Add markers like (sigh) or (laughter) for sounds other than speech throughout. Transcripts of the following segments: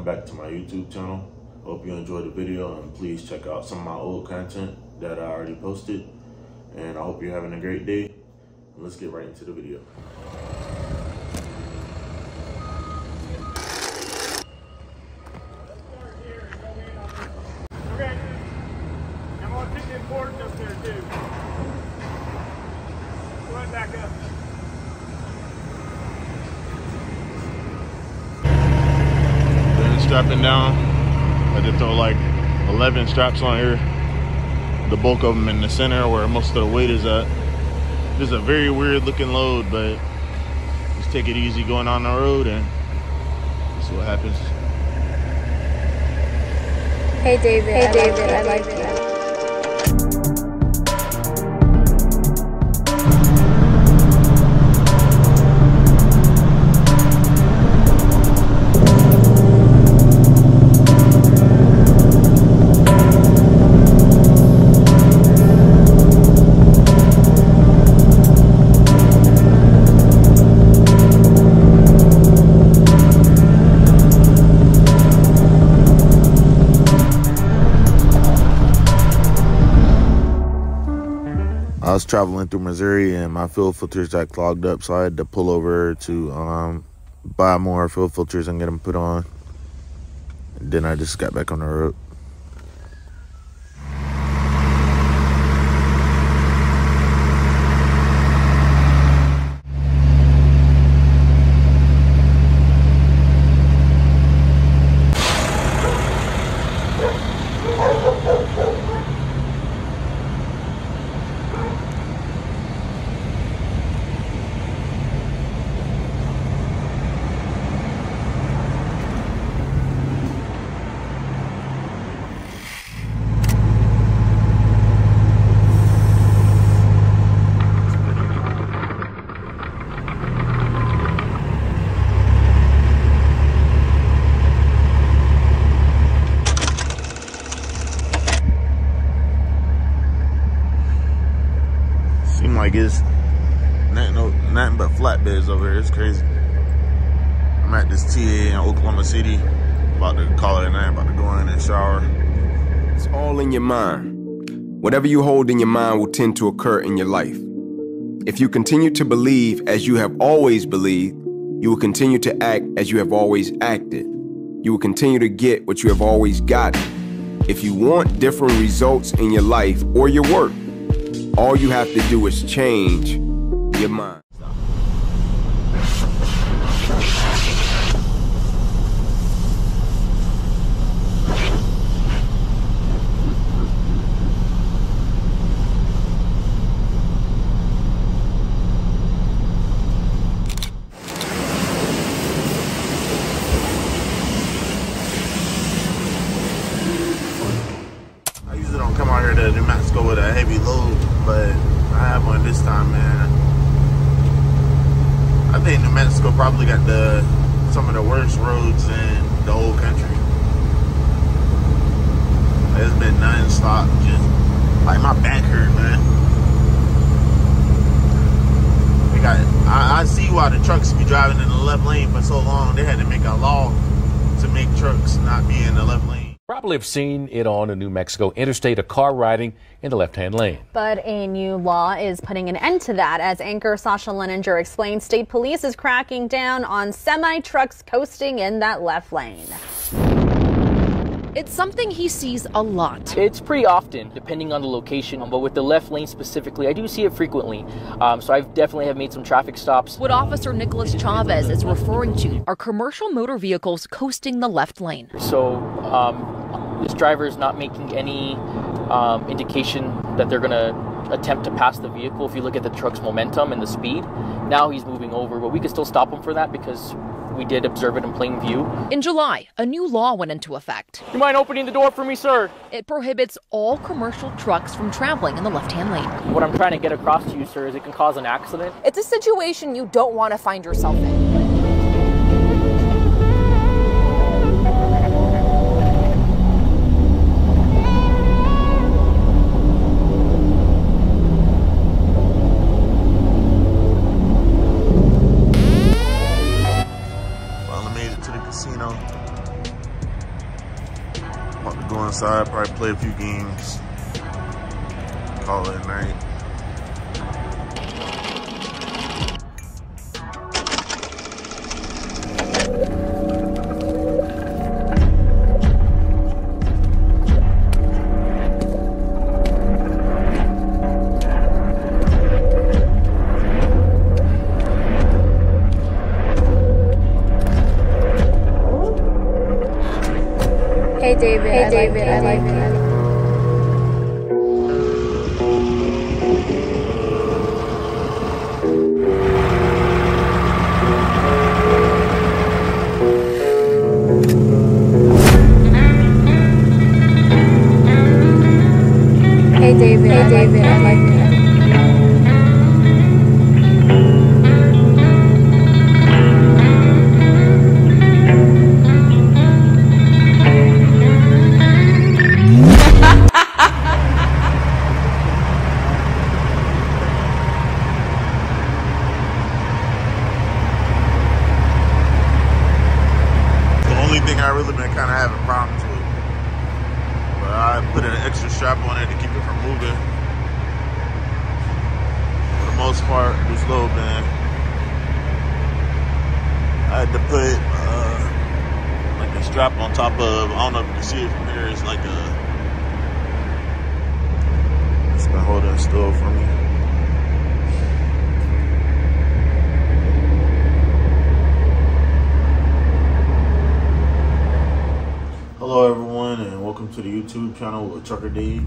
Welcome back to my YouTube channel. Hope you enjoyed the video and please check out some of my old content that I already posted. And I hope you're having a great day. Let's get right into the video. Okay. I'm gonna the up there too. Go back up. Strapping down. I did throw like 11 straps on here. The bulk of them in the center where most of the weight is at. This is a very weird looking load, but just take it easy going on the road and see what happens. Hey David, hey David, I like you. I was traveling through Missouri and my fuel filters got clogged up, so I had to pull over to um, buy more fuel filters and get them put on. And then I just got back on the road. Like it's nothing, no, nothing but flatbeds over here. It's crazy. I'm at this TA in Oklahoma City. About to call it a night. About to go in and shower. It's all in your mind. Whatever you hold in your mind will tend to occur in your life. If you continue to believe as you have always believed, you will continue to act as you have always acted. You will continue to get what you have always gotten. If you want different results in your life or your work, all you have to do is change your mind. I usually don't come out here to New Mexico with a heavy load, but I have one this time, man. I think New Mexico probably got the some of the worst roads in the whole country. It's been non-stop, just like my back hurt, man. They got. I, I see why the trucks be driving in the left lane for so long. They had to make a law to make trucks not be in the left lane. Probably have seen it on a New Mexico interstate, a car riding in the left hand lane. But a new law is putting an end to that. As anchor Sasha Leninger explained, state police is cracking down on semi trucks coasting in that left lane. It's something he sees a lot. It's pretty often, depending on the location, but with the left lane specifically, I do see it frequently. Um, so I definitely have made some traffic stops. What Officer Nicholas Chavez is referring to are commercial motor vehicles coasting the left lane. So um, this driver is not making any um, indication that they're going to attempt to pass the vehicle. If you look at the truck's momentum and the speed, now he's moving over, but we can still stop him for that because we did observe it in plain view. In July, a new law went into effect. You mind opening the door for me, sir? It prohibits all commercial trucks from traveling in the left hand lane. What I'm trying to get across to you, sir, is it can cause an accident. It's a situation you don't want to find yourself in. About to go inside, probably play a few games. Call it a night. Hey David, hey David, I like you. Hey David, hey David, I like had to put uh, like a strap on top of. I don't know if you can see it from here. It's like a. It's been holding still for me. Hello, everyone, and welcome to the YouTube channel with Trucker Dave.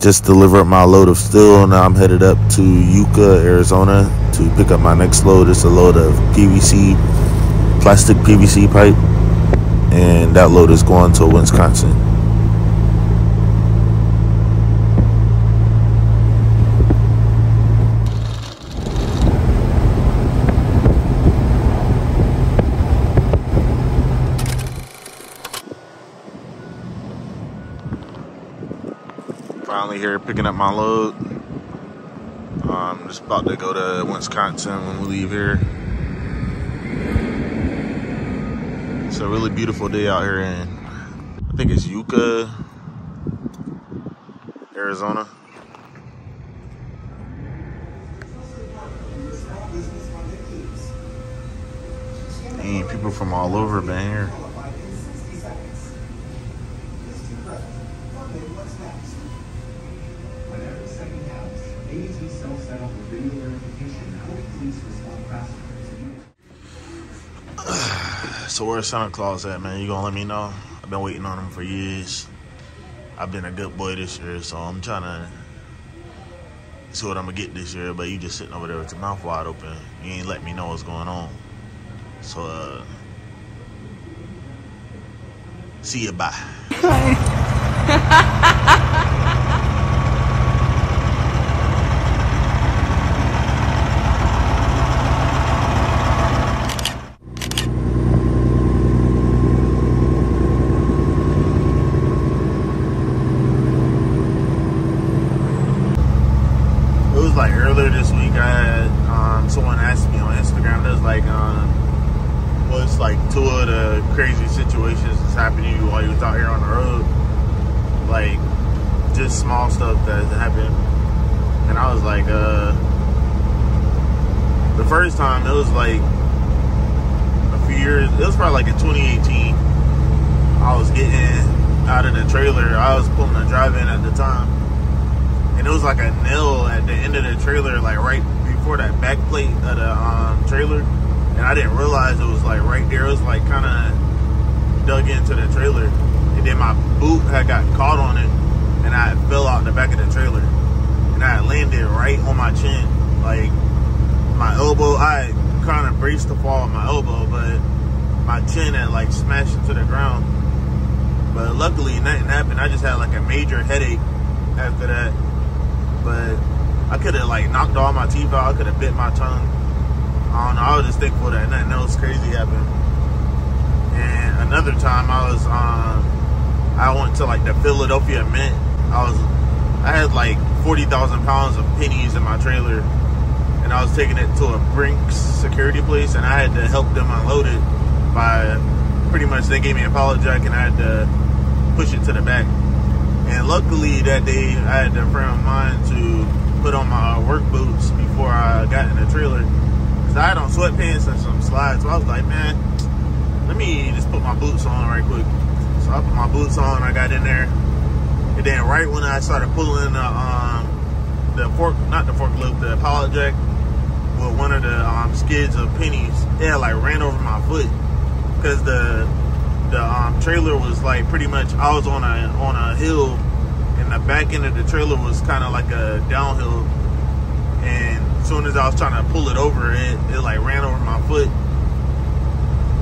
Just delivered my load of steel. Now I'm headed up to Yucca, Arizona to pick up my next load. It's a load of PVC, plastic PVC pipe, and that load is going to Wisconsin. Finally here picking up my load. I'm just about to go to Wisconsin when we leave here. It's a really beautiful day out here in, I think it's Yucca, Arizona. And people from all over been here. (sighs) So where's Santa Claus at, man? You gonna let me know? I've been waiting on him for years. I've been a good boy this year, so I'm trying to see what I'm gonna get this year. But you just sitting over there with your mouth wide open. You ain't let me know what's going on. So uh, see you. Bye. (laughs) It was like earlier this week. I had um, someone asked me on Instagram. There's like, um, what's like two of the crazy situations that's happening to you while you was out here on the road? Like, just small stuff that happened. And I was like, uh, the first time it was like a few years. It was probably like in 2018. I was getting out of the trailer. I was pulling a dry van at the time and it was like a nail at the end of the trailer, like right before that back plate of the um, trailer, and I didn't realize it was like right there. It was like kind of dug into the trailer, and then my boot had got caught on it, and I fell out the back of the trailer, and I landed right on my chin, like my elbow. I kind of braced the fall on my elbow, but my chin had like smashed into the ground. But luckily, nothing happened. I just had like a major headache after that. But I could have like knocked all my teeth out. I could have bit my tongue. I don't know. I was just thankful that nothing else crazy happened. And another time, I was um, I went to like the Philadelphia Mint. I was I had like forty thousand pounds of pennies in my trailer, and I was taking it to a Brinks security place, and I had to help them unload it by pretty much they gave me a pallet jack, and I had to push it to the back. And luckily that day, I had a friend of mine to put on my work boots before I got in the trailer. Cause I had on sweatpants and some slides. So I was like, man, let me just put my boots on right quick. So I put my boots on. I got in there, and then right when I started pulling the um the fork, not the forklift, the pallet jack with one of the um, skids of pennies, had like ran over my foot. Because the the um, trailer was like pretty much I was on a on a hill and the back end of the trailer was kind of like a downhill. And as soon as I was trying to pull it over it, it like ran over my foot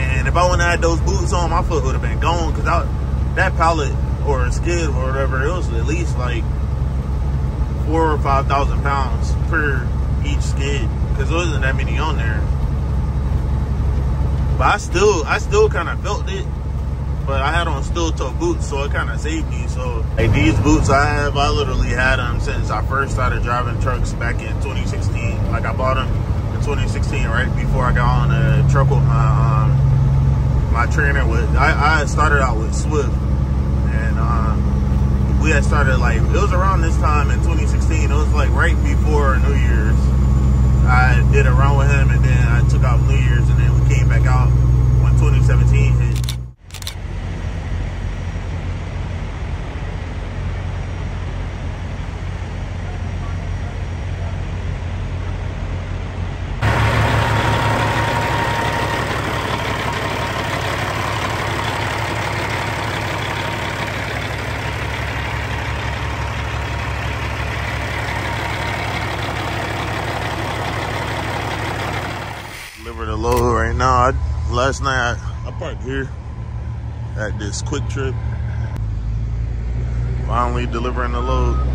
and if I wouldn't have had those boots on my foot would have been gone because that pallet or skid or whatever it was at least like four or five thousand pounds per each skid because there wasn't that many on there but I still I still kind of felt it but I had on steel toe boots, so it kind of saved me. So like these boots I have, I literally had them since I first started driving trucks back in 2016. Like I bought them in 2016, right before I got on a truck with my um, my trainer. was I, I started out with Swift, and um, we had started like it was around this time in 2016. It was like right before New Year's. I did a run with him, and then I took off New Year's, and then we came back out when 2017 hit. deliver the load right now. I, last night I, parked here at this QuikTrip. Finally delivering the. Load